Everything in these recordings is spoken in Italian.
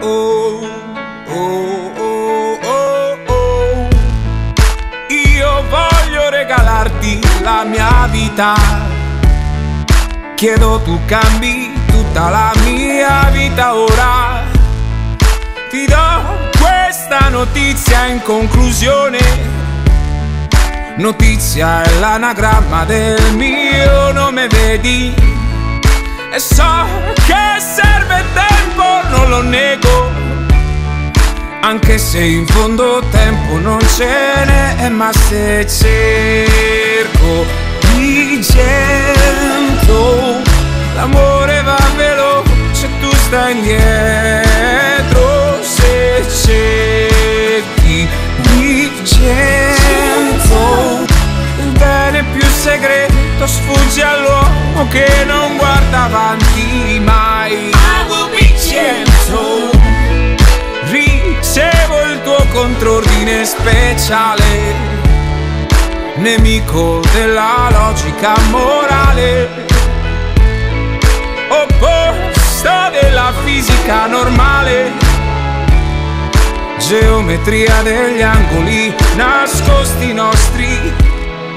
oh, oh, oh, oh, oh. Io voglio regalarti la mia vita. Chiedo tu cambi tutta la mia vita ora. Ti do questa notizia in conclusione. Notizia è l'anagramma del mio nome, vedi? E so che sei Anche se in fondo tempo non ce n'è, ma se cerco di gento, l'amore va veloce, tu stai indietro. Se cerchi di gento, il bene più segreto sfugge all'uomo che non guarda contrordine speciale, nemico della logica morale, opposto della fisica normale, geometria degli angoli nascosti nostri.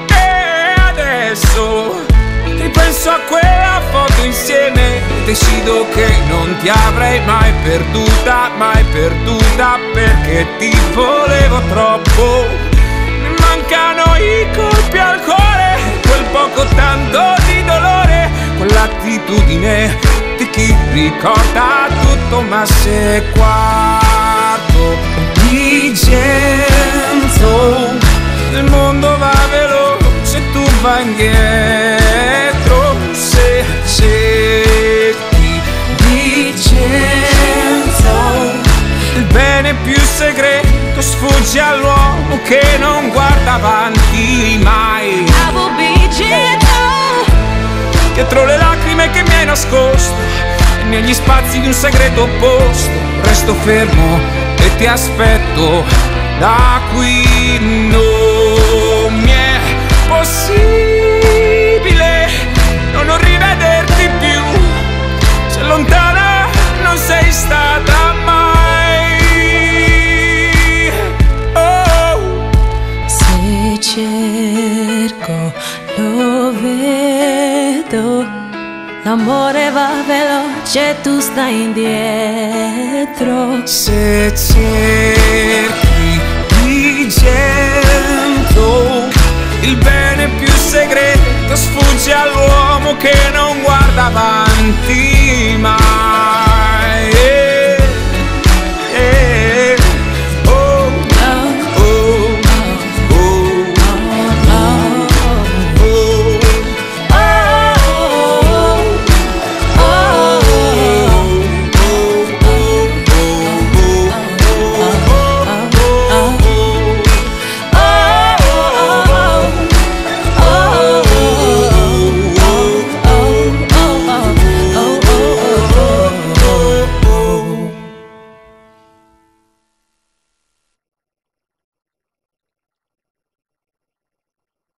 E adesso ripenso a quella foto insieme. Decido che non ti avrei mai perduta, mai perduta Perché ti volevo troppo. Mi mancano i colpi al cuore Quel poco tanto di dolore Quell'attitudine di chi ricorda tutto Ma se quarto di gento Il mondo va veloce, tu vai indietro bene più segreto sfugge all'uomo che non guarda avanti mai I will be gentle. Dietro le lacrime che mi hai nascosto E negli spazi di un segreto posto Resto fermo e ti aspetto Da qui non L'amore va veloce, tu stai indietro. Se cerchi di gento Il bene più segreto sfugge all'uomo che non